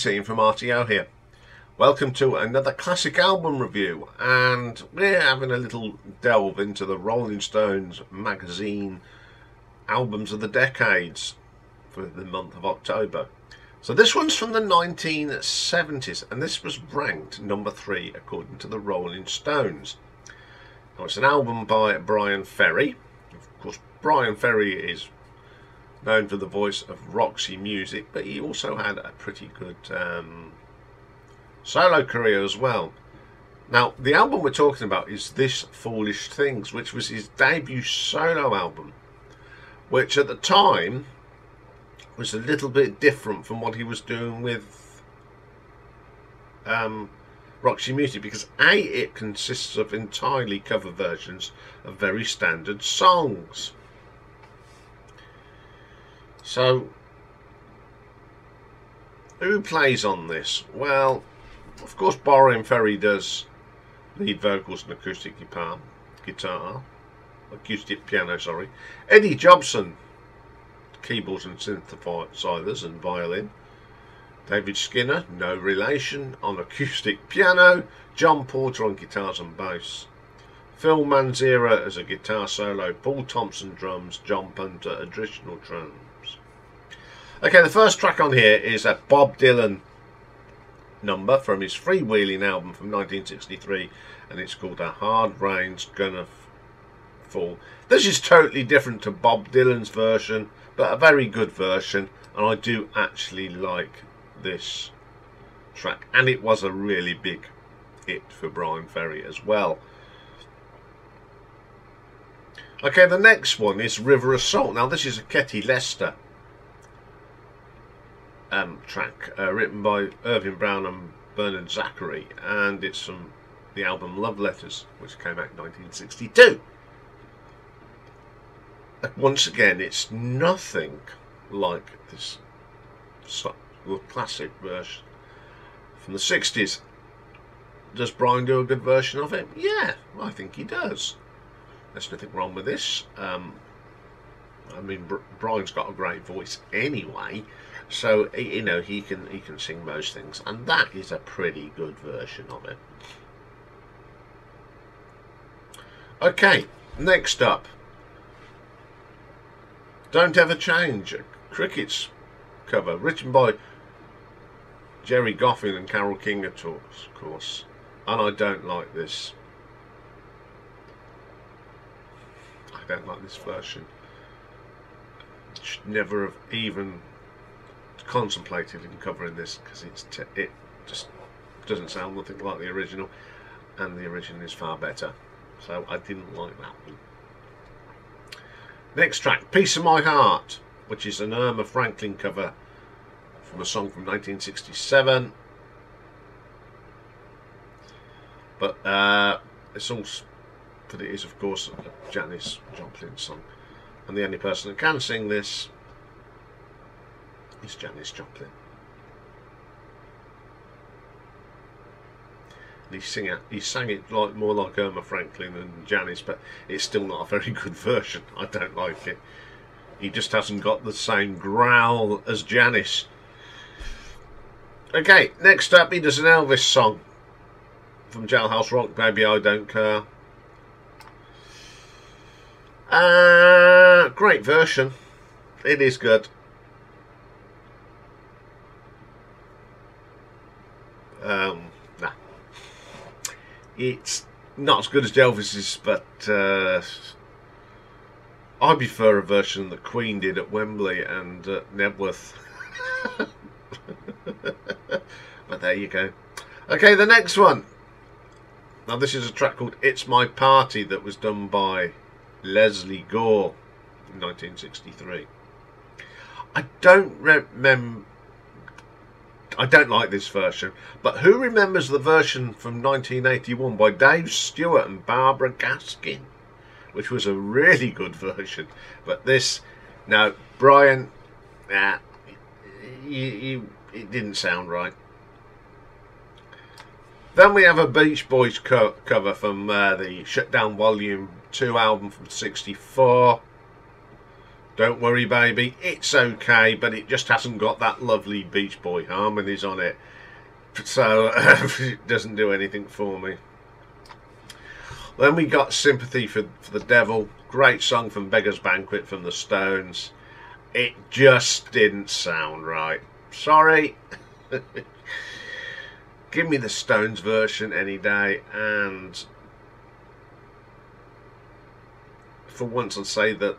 it's Iain from RTO here. Welcome to another classic album review, and we're having a little delve into the Rolling Stones magazine albums of the decades for the month of October. So this one's from the 1970s, and this was ranked number three according to the Rolling Stones. Now it's an album by Bryan Ferry. Of course, Bryan Ferry is known for the voice of Roxy Music, but he also had a pretty good um, solo career as well. Now, the album we're talking about is This Foolish Things, which was his debut solo album, which at the time was a little bit different from what he was doing with um, Roxy Music because A, it consists of entirely cover versions of very standard songs. So, who plays on this? Well, of course, Bryan Ferry does lead vocals and acoustic guitar, guitar, acoustic piano. Sorry, Eddie Jobson, keyboards and synthesizers and violin. David Skinner, no relation, on acoustic piano. John Porter on guitars and bass. Phil Manzanera as a guitar solo. Paul Thompson drums. John Punter additional drums. Okay, the first track on here is a Bob Dylan number from his Freewheelin' album from 1963 and it's called A Hard Rain's Gonna Fall. This is totally different to Bob Dylan's version but a very good version and I do actually like this track and it was a really big hit for Bryan Ferry as well. Okay, the next one is River of Salt. Now this is a Ketty Lester um, track uh, written by Irving Brown and Bernard Zachary, and it's from the album Love Letters, which came out in 1962. Once again, it's nothing like this classic version from the 60s. Does Bryan do a good version of it? Yeah, I think he does. There's nothing wrong with this. Um, I mean, Bryan's got a great voice anyway, so you know he can he can sing most things, and that is a pretty good version of it. Okay, next up, "Don't Ever Change," Crickets cover written by Gerry Goffin and Carole King, of course, and I don't like this. I don't like this version should never have even contemplated in covering this because it's it just doesn't sound nothing like the original and the original is far better. So I didn't like that one. Next track Piece of My Heart which is an Erma Franklin cover from a song from 1967 but uh, the song that it is of course a Janis Joplin song. And the only person that can sing this is Janis Joplin. He sing he sang it like more like Erma Franklin than Janis, but it's still not a very good version. I don't like it. He just hasn't got the same growl as Janis. Okay, next up he does an Elvis song from Jailhouse Rock, Baby I Don't Care. Uh, great version. It is good. Um, nah. It's not as good as Elvis's, but uh, I prefer a version that Queen did at Wembley and uh, Knebworth. but there you go. Okay, the next one. Now this is a track called It's My Party that was done by Lesley Gore in 1963. I don't remember. I don't like this version, but who remembers the version from 1981 by Dave Stewart and Barbara Gaskin, which was a really good version. But this, now Bryan, nah, you, you, it didn't sound right. Then we have a Beach Boys co cover from uh, the Shut Down Volume 2 album from 64. Don't worry, baby, it's okay, but it just hasn't got that lovely Beach Boy harmonies on it. So it doesn't do anything for me. Then we got Sympathy for, for the Devil. Great song from Beggar's Banquet from the Stones. It just didn't sound right. Sorry. Give me the Stones version any day and for once I'd say that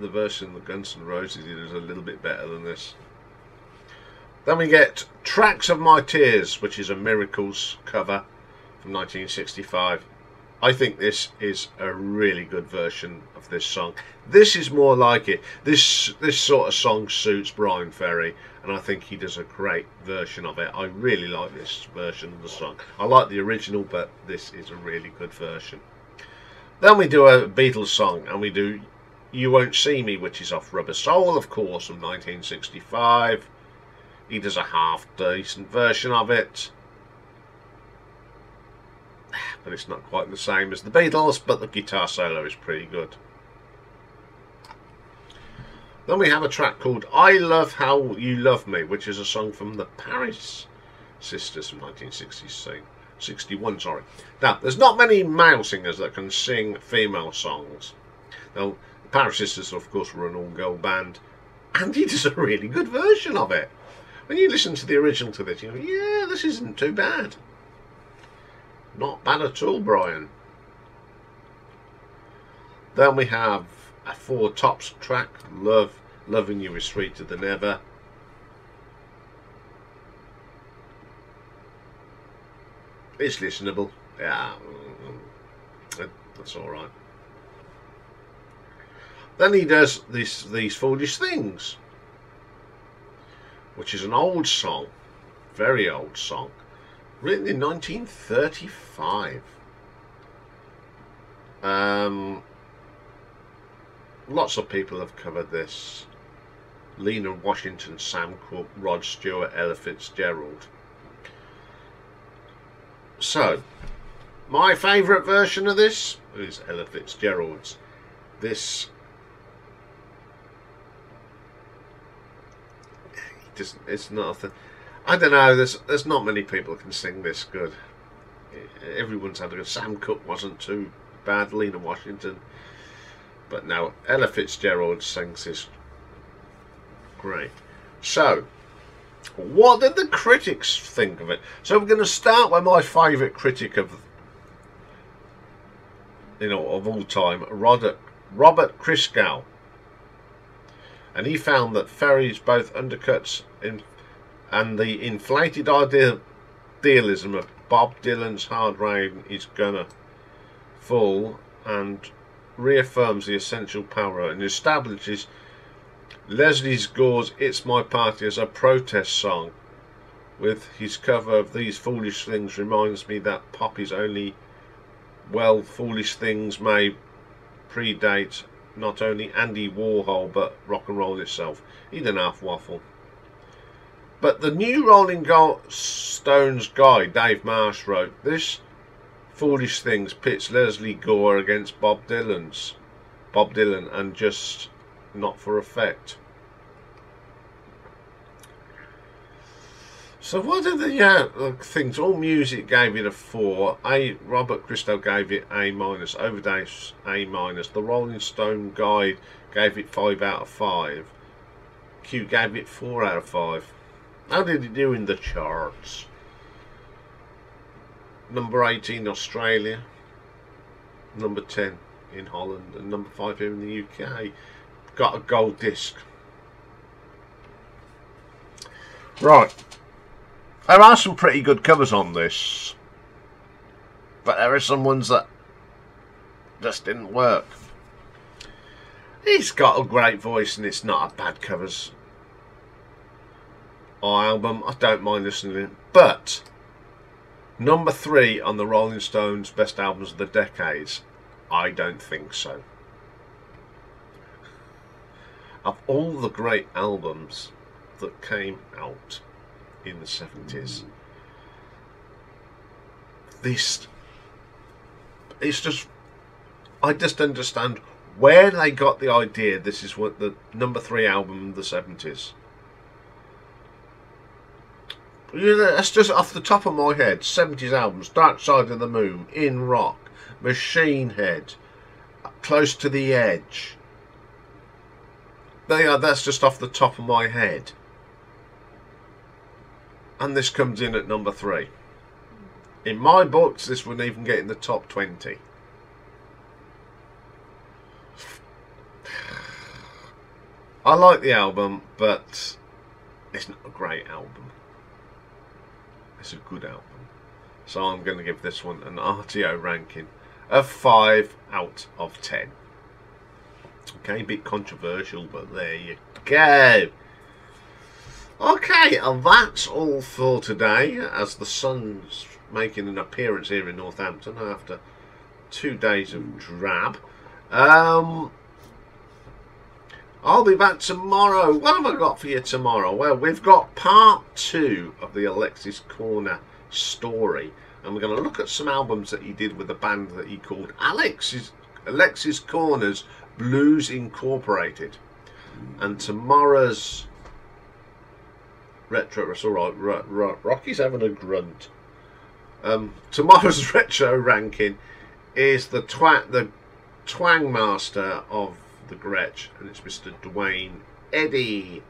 the version that Guns N' Roses did is a little bit better than this. Then we get Tracks of My Tears, which is a Miracles cover from 1965. I think this is a really good version of this song. This is more like it. This this sort of song suits Bryan Ferry, and I think he does a great version of it. I really like this version of the song. I like the original, but this is a really good version. Then we do a Beatles song, and we do You Won't See Me, which is off Rubber Soul, of course, from 1965. He does a half decent version of it. But it's not quite the same as the Beatles, but the guitar solo is pretty good. Then we have a track called I Love How You Love Me, which is a song from the Paris Sisters from 1966. 61, sorry. Now, there's not many male singers that can sing female songs. Now, Paris Sisters, of course, were an all-girl band, and he does a really good version of it. When you listen to the original to this, you go, yeah, this isn't too bad. Not bad at all, Bryan. Then we have a Four Tops track, Love, Loving You is Sweeter Than Ever. It's listenable. Yeah, that's all right. Then he does this, these foolish things, which is an old song, very old song, written in 1935. Um, lots of people have covered this. Lena Washington, Sam Cooke, Rod Stewart, Ella Fitzgerald. So, my favourite version of this is Ella Fitzgerald's. This just it's not I don't know. There's there's not many people can sing this good. Everyone's had a good. Sam Cooke wasn't too bad. Lena Washington, but now Ella Fitzgerald sings this great. So what did the critics think of it? So we're going to start with my favourite critic of, you know, of all time, Robert, Robert Christgau. And he found that Ferry's both undercuts in, and the inflated idealism of Bob Dylan's Hard Rain is gonna fall and reaffirms the essential power and establishes Lesley's Gore's It's My Party as a protest song. With his cover of These Foolish Things reminds me that pop is only, well, foolish things may predate not only Andy Warhol but rock and roll itself. He's an half waffle. But the new Rolling Stones guy, Dave Marsh, wrote this Foolish Things pits Lesley Gore against Bob Dylan's. Bob Dylan and just not for effect. So what are the uh, things? All Music gave it a 4. A Robert Christgau gave it A minus. Overdose A minus. The Rolling Stone Guide gave it 5 out of 5. Q gave it 4 out of 5. How did it do in the charts? Number 18 Australia. Number 10 in Holland. And number 5 here in the UK got a gold disc. Right. There are some pretty good covers on this. But there are some ones that just didn't work. He's got a great voice and it's not a bad covers or album. I don't mind listening to. it. But number three on the Rolling Stones best albums of the decades, I don't think so of all the great albums that came out in the 70s, this, it's just, I just understand where they got the idea this is what the number three album of the 70s. You know, that's just off the top of my head. 70s albums, Dark Side of the Moon, In Rock, Machine Head, Close to the Edge. They are, that's just off the top of my head. And this comes in at number three. In my books, this wouldn't even get in the top 20. I like the album, but it's not a great album. It's a good album. So I'm going to give this one an RTO ranking of 5 out of 10. Okay, a bit controversial, but there you go. Okay, and that's all for today, as the sun's making an appearance here in Northampton after two days of drab. Um, I'll be back tomorrow. What have I got for you tomorrow? Well, we've got part two of the Alexis Korner story. And we're going to look at some albums that he did with a band that he called Alexis, Alexis Korner's Blues Incorporated. And tomorrow's retro, it's alright, Rocky's having a grunt. Um, tomorrow's retro ranking is the, twa the twang master of the Gretsch, and it's Mr. Duane Eddy.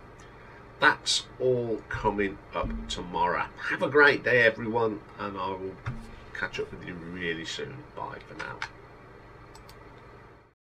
That's all coming up tomorrow. Have a great day, everyone, and I will catch up with you really soon. Bye for now.